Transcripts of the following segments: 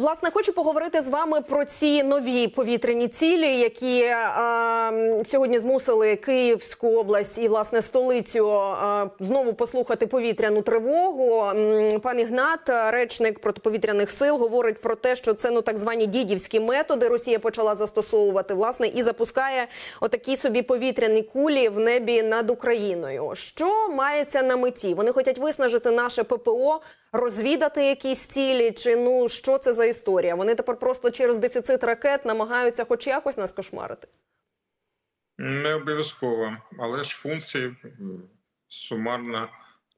Власне, хочу поговорити з вами про ці нові повітряні цілі, які е, сьогодні змусили Київську область і власне столицю е, знову послухати повітряну тривогу. Пан Ігнат, речник протиповітряних сил, говорить про те, що це ну так звані дідівські методи. Росія почала застосовувати власне і запускає отакі собі повітряні кулі в небі над Україною. Що мається на меті? Вони хочуть виснажити наше ППО розвідати якісь цілі, чи ну що це за історія? Вони тепер просто через дефіцит ракет намагаються, хоч якось нас кошмарити. Не обов'язково, але ж функції сумарно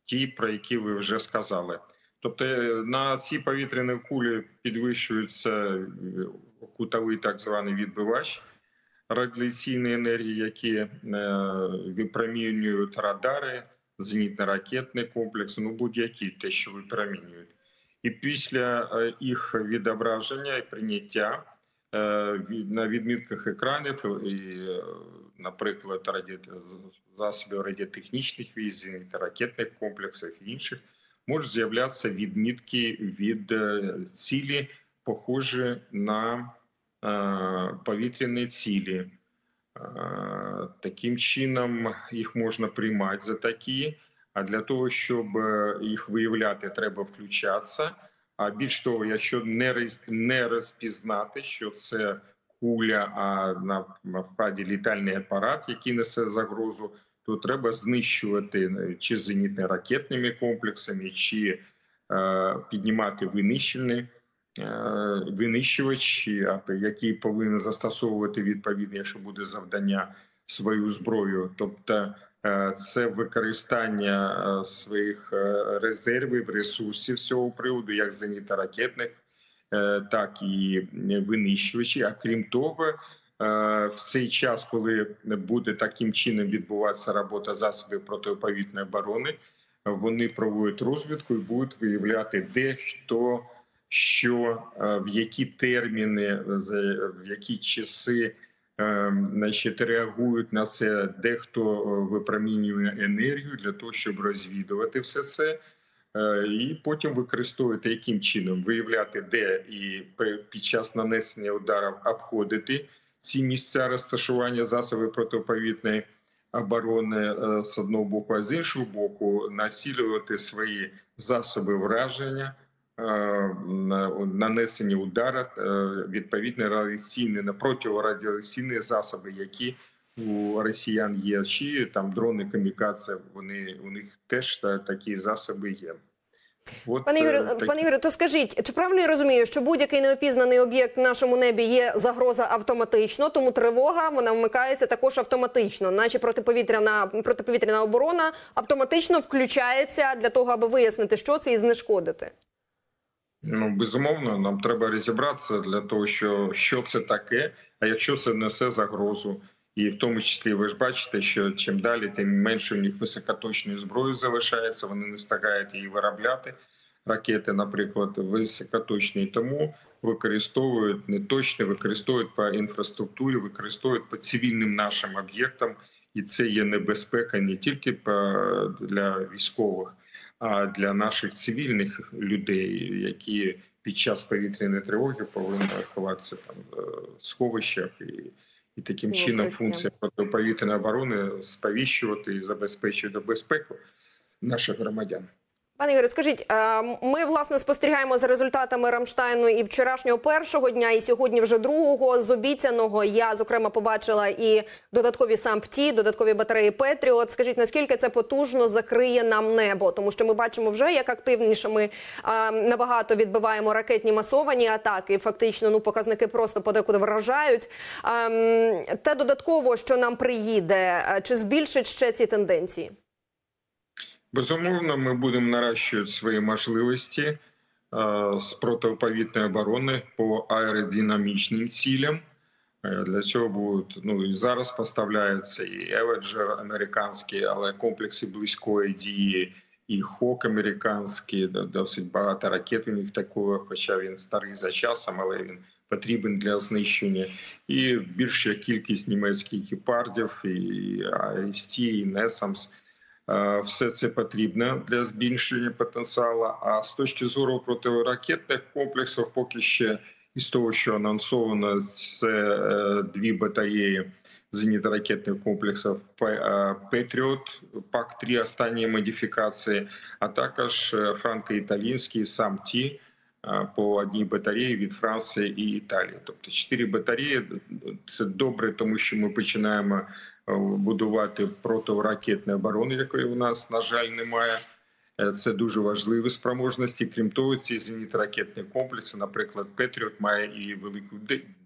ті, про які ви вже сказали. Тобто е, на ці повітряні кулі підвищується е, кутовий так званий відбивач радіаційної енергії, які е, випромінюють радари, зенітно-ракетний комплекс, ну будь-які те, що випромінюють. І після е, їх відображення і прийняття е, на відмітках екранів, і, е, наприклад, засобів радіотехнічних віз, ракетних комплексів і інших, можуть з'являтися відмітки від цілі, похожі на повітряні цілі. Таким чином їх можна приймати за такі. А для того, щоб е, їх виявляти, треба включатися. А більш того, якщо не розпізнати, що це куля, а на вкладі літальний апарат, який несе загрозу, то треба знищувати е, чи зенітно ракетними комплексами, чи е, піднімати винищені. Е, винищувач, який повинен застосовувати відповідно, якщо буде завдання свою зброю, тобто е, це використання е, своїх резервів, ресурсів з цього приводу, як зенітно-ракетних, так і винищувачі. А крім того, в цей час, коли буде таким чином відбуватися робота засобів протиповітної оборони, вони проводять розвідку і будуть виявляти де що що е, в які терміни, в які часи е, значить, реагують на це, дехто е, випромінює енергію для того, щоб розвідувати все це. І потім використовувати яким чином виявляти, де і під час нанесення ударів обходити ці місця розташування засобів протиповітної оборони з одного боку, а з іншого боку, націлювати свої засоби враження Е, нанесені удара е, відповідні радіаційні на протирадіаційні засоби, які у росіян є, чи там дрони камікадзе, Вони у них теж такі засоби є. От, пане Ігорю, так... пане Ігорю, то скажіть, чи правильно я розумію, що будь-який неопізнаний об'єкт в нашому небі є загроза автоматично, тому тривога вона вмикається також автоматично, наче протиповітряна протиповітряна оборона автоматично включається для того, аби вияснити, що це і знешкодити. Ну безумовно, нам треба розібратися для того, що що це таке. А якщо це несе загрозу, і в тому числі ви ж бачите, що чим далі, тим менше в них високоточної зброї залишається. Вони не встигають її виробляти. Ракети, наприклад, високоточні, тому використовують не точно, використовують по інфраструктурі, використовують по цивільним нашим об'єктам, і це є небезпека не тільки для військових а для наших цивільних людей, які під час повітряної тривоги повинні ховатися там в сховищах і. І таким ну, чином функція протиповітряної оборони сповіщувати і забезпечувати безпеку наших громадян. Пане Ігорю, скажіть, ми власне спостерігаємо за результатами Рамштайну і вчорашнього першого дня, і сьогодні вже другого з обіцяного. Я зокрема побачила і додаткові сампті, додаткові батареї Петріот. Скажіть, наскільки це потужно закриє нам небо? Тому що ми бачимо вже як активніше ми набагато відбиваємо ракетні масовані атаки. Фактично, ну показники просто подекуди вражають. Ем, те додатково, що нам приїде, чи збільшить ще ці тенденції? Безумовно, ми будемо наращувати свої можливості е, з протиповітної оборони по аеродинамічним цілям. Е, для цього будуть ну і зараз поставляються і Еведжер американський, але комплекси близької дії, і хок американський, досить багато ракет у них такого, хоча він старий за часом, але він потрібен для знищення. І більша кількість німецьких гепардів, і АСТ, і Несамс. Е, Все це потрібно для збільшення потенціалу. А з точки зору протиракетних комплексів, поки ще із того, що анонсовано, це е, дві батареї зенітно-ракетних комплексів е, Петріот, пак 3 останні модифікації, а також франко-італійський сам ті по одній батареї від Франції і Італії. Тобто чотири батареї це добре, тому що ми починаємо будувати протиракетну оборону, якої у нас на жаль немає. Е, Це дуже важливі спроможності. Крім того, ці зенітно-ракетні комплекси, наприклад, Петріот має і велику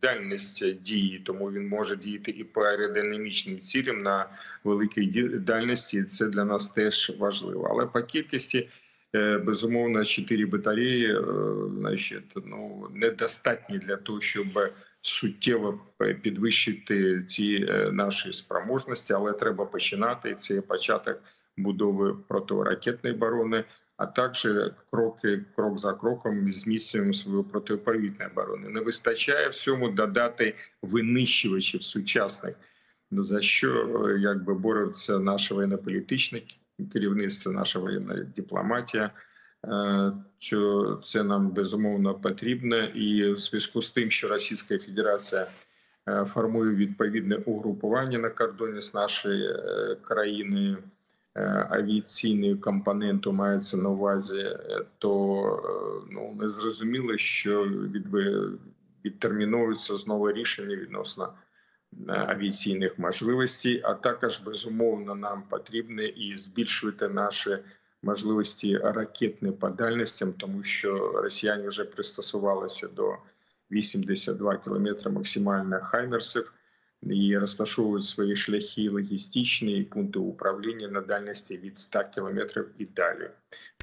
дальність дії, тому він може діяти і по аеродинамічним цілям на великій дальності. Це для нас теж важливо. Але по кількості е, безумовно чотири батареї, е, значить, ну недостатні для того, щоб суттєво підвищити ці е, наші спроможності, але треба починати. Це початок будови протиракетної оборони, а також кроки крок за кроком зміцнюємо свою протиповітну оборону. Не вистачає всьому додати винищувачів сучасних, за що е, якби бореться наше воєнно-політичне керівництво, наша воєнна дипломатія. Е, Що це нам безумовно потрібно, і в зв'язку з тим, що Російська Федерація е, формує відповідне угрупування на кордоні з нашою е, країною авіаційною компоненту мається на увазі, то ну не зрозуміло, що відви- відтерміновується знову рішення відносно авіаційних можливостей, а також безумовно нам потрібно і збільшувати наші можливості ракетні по дальностям, тому що росіяни вже пристосувалися до 82 кілометри максимально хаймерсів і розташовують свої шляхи логістичні пункти управління на дальності від 100 кілометрів і далі.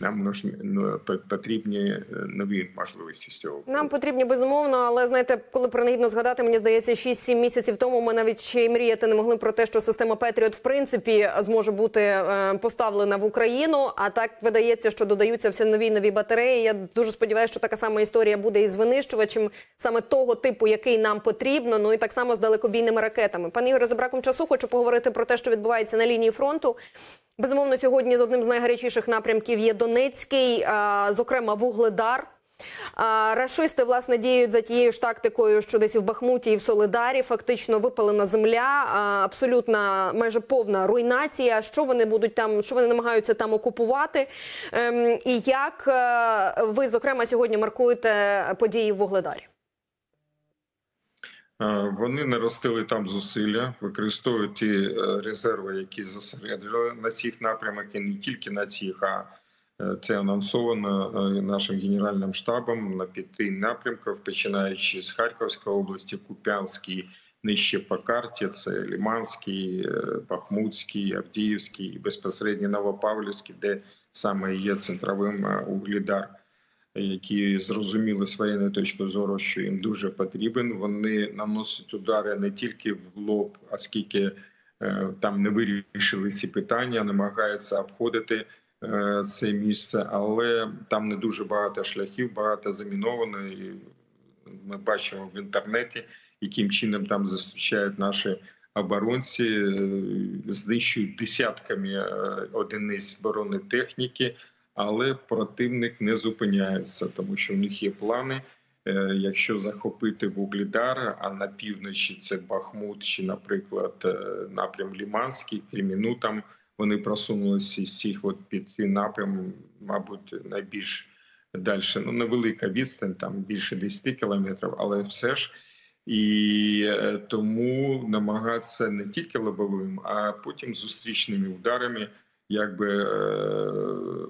Нам ну, по- потрібні е, нові можливості з цього. Нам потрібні безумовно, але знаєте, коли принагідно згадати, мені здається, 6-7 місяців тому ми навіть ще й мріяти не могли про те, що система Петріот в принципі зможе бути е, поставлена в Україну. А так видається, що додаються все нові нові батареї. Я дуже сподіваюся, що така сама історія буде із винищувачем саме того типу, який нам потрібно. Ну і так само з далекобійними ракетами. Пане Ігоре, за браком часу хочу поговорити про те, що відбувається на лінії фронту. Безумовно, сьогодні з одним з найгарячіших напрямків є Донецький, зокрема Вугледар. Рашисти власне діють за тією ж тактикою, що десь в Бахмуті і в Солидарі фактично випалена земля, абсолютна майже повна руйнація. Що вони будуть там, що вони намагаються там окупувати? Ем, і як е, ви зокрема сьогодні маркуєте події в Вугледарі? Вони наростили там зусилля, використовують ті е, резерви, які зосереджили на цих напрямах, і не тільки на цих, а е, це анонсовано е, нашим генеральним штабом на п'яти напрямках, починаючи з Харківської області, Куп'янський, нижче по карті. Це Ліманський, Бахмутський, Авдіївський і безпосередньо Новопавлівський, де саме є центровим углідар які зрозуміли з воєнної точки зору, що їм дуже потрібен. Вони наносять удари не тільки в лоб, оскільки е, там не вирішили ці питання, намагаються обходити е, це місце, але там не дуже багато шляхів, багато заміновано. І ми бачимо в інтернеті, яким чином там зустрічають наші. Оборонці е, знищують десятками одиниць бронетехніки, але противник не зупиняється, тому що в них є плани. Е, Якщо захопити Вугледар, а на півночі це Бахмут чи, наприклад, е, напрям Ліманський, Креміну, там вони просунулися з цих от п'яти напрям, мабуть, найбільш далі. Ну невелика відстань, там більше 10 кілометрів, але все ж. І е, тому намагатися не тільки лобовим, а потім зустрічними ударами якби е,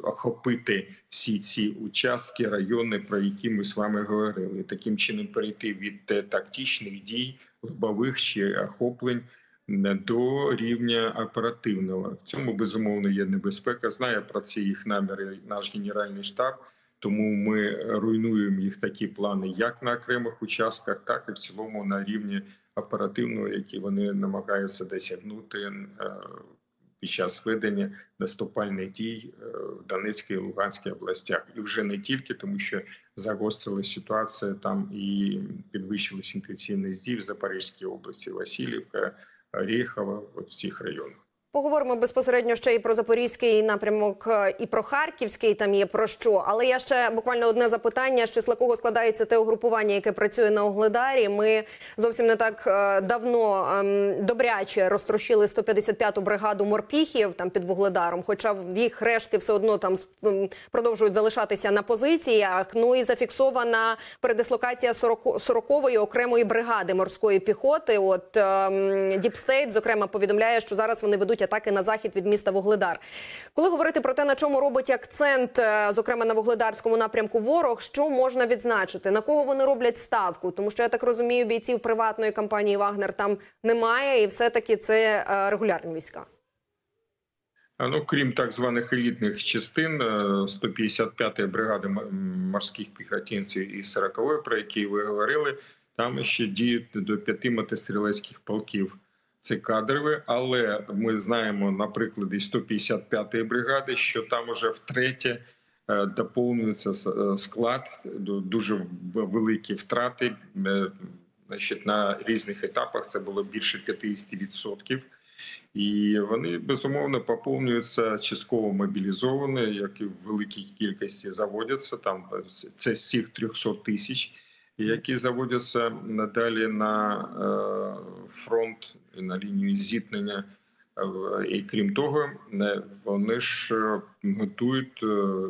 охопити всі ці участки, райони, про які ми з вами говорили, таким чином перейти від е, тактичних дій, лобових чи охоплень до рівня оперативного. В цьому безумовно є небезпека. Знає про ці їх наміри наш генеральний штаб. Тому ми руйнуємо їх такі плани, як на окремих участках, так і в цілому на рівні оперативного, які вони намагаються досягнути е, під час ведення наступальних дій е, в Донецькій і Луганській областях, і вже не тільки тому, що загострилася ситуація там і підвищилась інтенсивність дій в Запорізькій області, Васильівка, Орєхова, от в цих районах. Поговоримо безпосередньо ще і про запорізький напрямок, е, і про харківський. Там є про що. Але я ще буквально одне запитання: з числа кого складається те угрупування, яке працює на Вугледарі. Ми зовсім не так е, давно ем, добряче розтрощили 155-ту бригаду морпіхів там під Вугледаром. Хоча їх рештки все одно там продовжують залишатися на позиціях. Ну і зафіксована передислокація 40-ї окремої бригади морської піхоти. От ем, Діпстейт, зокрема, повідомляє, що зараз вони ведуть атаки на захід від міста Вугледар. Коли говорити про те, на чому робить акцент, е, зокрема на вугледарському напрямку, ворог, що можна відзначити, на кого вони роблять ставку? Тому що я так розумію, бійців приватної компанії Вагнер там немає, і все таки це е, регулярні війська. Ну, крім так званих елітних частин, е, 155-ї бригади морських піхотинців і 40-ї, про які ви говорили, там ще діють до п'яти мотострілецьких полків. Це кадрові, але ми знаємо на прикладі 155-ї бригади, що там уже втретє е, доповнюється е, склад, ду- дуже великі втрати. е, Значить, на різних етапах це було більше 50%. І вони безумовно поповнюються частково мобілізовані, як в великій кількості заводяться. Там це з цих 300 тисяч, які заводяться надалі на е, фронт на лінію зіткнення. Е, І крім того, вони ж е, готують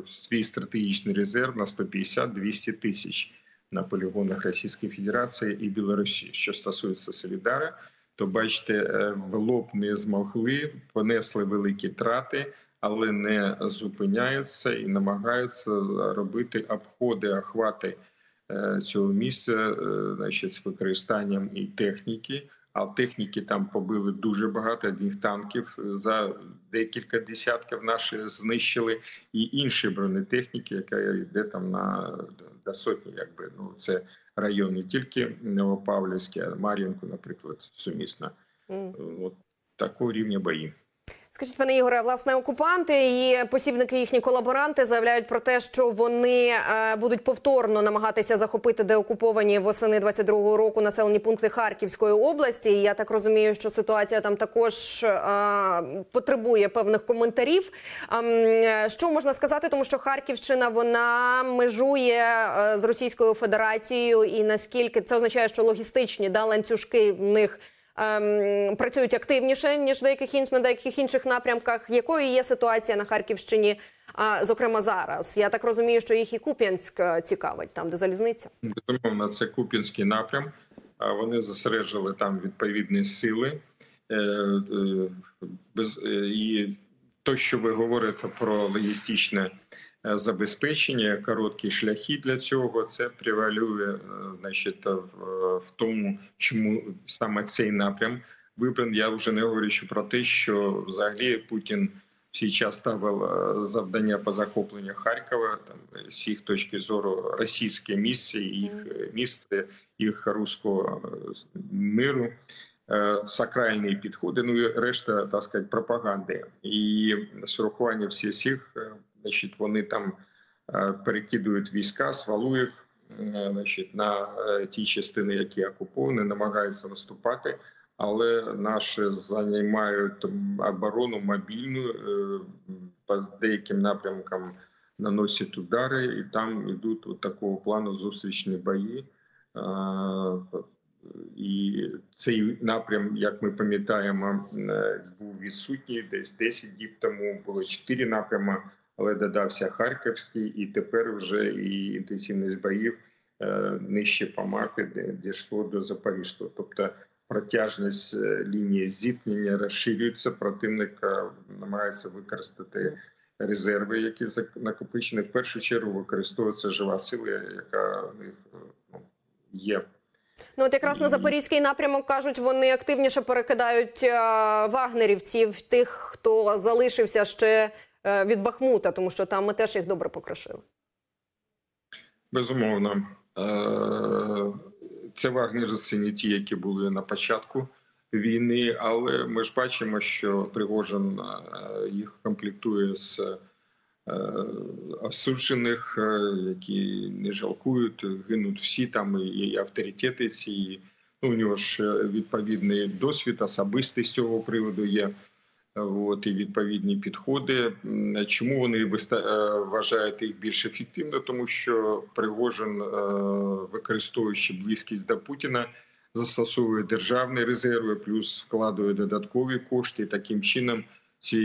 свій стратегічний резерв на 150-200 тисяч на полігонах Російської Федерації і Білорусі. Що стосується Солідари, то бачите, в лоб не змогли, понесли великі трати, але не зупиняються і намагаються робити обходи, охвати цього місця, е, значить, з використанням і техніки. А в техніки там побили дуже багато одних танків за декілька десятків наші знищили, і інші бронетехніки, яка йде там на до сотні, якби ну це район не тільки Новопавлівський, а Мар'їнку, наприклад, сумісно. М. От такого рівня бої. Скажіть, пане Ігоре, власне, окупанти і посібники їхні колаборанти заявляють про те, що вони е, будуть повторно намагатися захопити деокуповані восени 22-го року населені пункти Харківської області. І я так розумію, що ситуація там також е, потребує певних коментарів. А, е, що можна сказати, тому що Харківщина вона межує з Російською Федерацією, і наскільки це означає, що логістичні да, ланцюжки в них ем, працюють активніше ніж деяких інш на деяких інших напрямках. Якою є ситуація на Харківщині, а, зокрема зараз? Я так розумію, що їх і Куп'янськ е, цікавить, там де залізниця. Безумовно, це Купінський напрям. А Вони зосереджили там відповідні сили. Е, е, І то, що ви говорите про логістичне забезпечення, короткі шляхи для цього, це превалює е, значить, в, тому, чому саме цей напрям вибраний. Я вже не говорю про те, що взагалі Путін всі час ставив е, завдання по захопленню Харкова, там е, з їх точки зору російське місце, їх е, місце, їх руського е, миру, е, сакральні підходи. Ну і решта так сказати, пропаганди. І з урахуванням всіх всіх, е, значить, вони там е, перекидують війська, свалують е, значить, на е, ті частини, які окуповані, намагаються наступати але наші займають оборону мобільну по деяким напрямкам наносять удари, і там йдуть от такого плану зустрічні бої. І цей напрям, як ми пам'ятаємо, був відсутній десь 10 діб тому. Було 4 напрями, але додався Харківський, і тепер вже і інтенсивність боїв е, нижче по мапі, де дійшло до Запорізького. Тобто протяжність е, лінії зіткнення розширюється. Противник намагається використати резерви, які накопичені. В першу чергу використовується жива сила, яка в них е, ну, є. Ну от якраз на запорізький напрямок кажуть, вони активніше перекидають вагнерівців, тих, хто залишився ще від Бахмута, тому що там ми теж їх добре покрошили. Безумовно, Е, це вагнерівці не ті, які були на початку війни, але ми ж бачимо, що Пригожин е, їх комплектує з е, осуджених, е, які не жалкують, гинуть всі там і авторитети ці. Ну, у нього ж е, відповідний досвід, особистий з цього приводу є. От, і відповідні підходи. Чому вони е, вважають їх більш ефективно? Тому що Пригожин, е, використовуючи близькість до Путіна, застосовує державні резерви, плюс вкладує додаткові кошти. Таким чином ці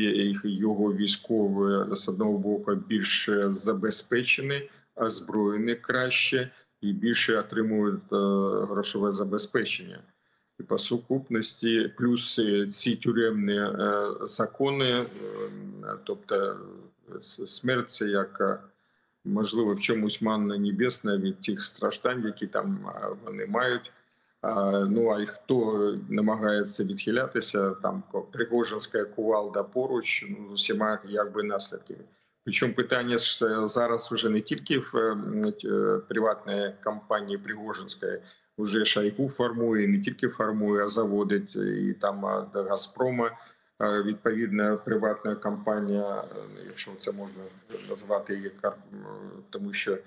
його військові з одного боку більш забезпечені, озброєні краще і більше отримують е, грошове забезпечення. По сукупності, плюс ці тюремні е, закони, е, тобто смерть як можливо в чомусь манна небесна від тих страждань, які там вони мають. Ну а й хто намагається відхилятися, там Пригожинська кувалда поруч, ну з усіма якби наслідками. Причому питання ж е, зараз вже не тільки в м, е, приватної компанії Пригожинської, вже Шойгу формує, не тільки формує, а заводить і там до Газпрома. Відповідна приватна компанія, е, якщо це можна назвати її тому що е,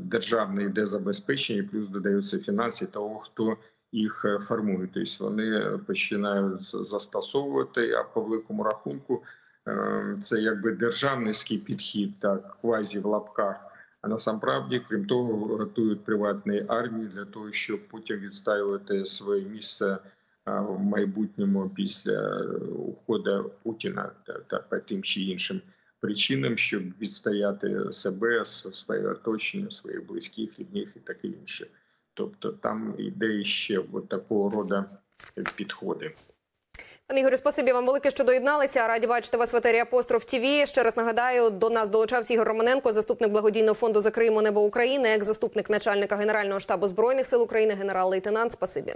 державне йде забезпечення, плюс додаються фінанси того, хто їх е, формує. Тобто вони починають застосовувати, а по великому рахунку це якби державницький підхід, так квазі в лапках. А насамправді, крім того, готують приватні армії для того, щоб потім відстаювати своє місце в майбутньому після уходу Путіна та, та по тим чи іншим причинам, щоб відстояти себе, своє оточення, своїх близьких, рідних і таке інше. Тобто там іде ще от такого роду підходи. Пане Ігорю, спасибі вам велике, що доєдналися. Раді бачити вас в етері Апостроф ТІВІ. Ще раз нагадаю, до нас долучався Ігор Романенко, заступник благодійного фонду за Криму Небо України, екс-заступник начальника Генерального штабу збройних сил України, генерал-лейтенант. Спасибі.